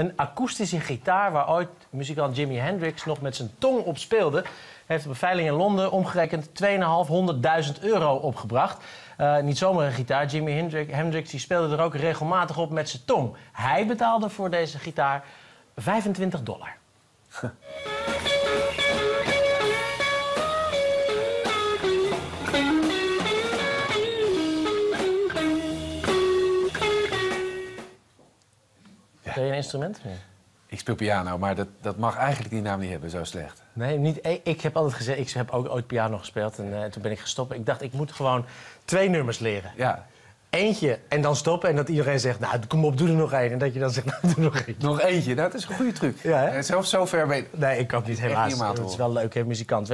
Een akoestische gitaar waar ooit muzikant Jimi Hendrix nog met zijn tong op speelde... heeft op een veiling in Londen omgerekend 2.500.000 euro opgebracht. Uh, niet zomaar een gitaar. Jimi Hendrix, Hendrix die speelde er ook regelmatig op met zijn tong. Hij betaalde voor deze gitaar 25 dollar. Speel je een instrument? Ik speel piano, maar dat, dat mag eigenlijk die naam niet hebben, zo slecht. Nee, niet, ik heb altijd gezegd, ik heb ook ooit piano gespeeld en uh, toen ben ik gestopt. Ik dacht, ik moet gewoon twee nummers leren. Ja. Eentje en dan stoppen en dat iedereen zegt, nou kom op, doe er nog één. En dat je dan zegt, nou doe nog eentje. Nog eentje, nou, dat is een goede truc. Ja, hè? Zelfs zover weet Nee, ik kan het niet helemaal. Het is wel leuk, hè, muzikant.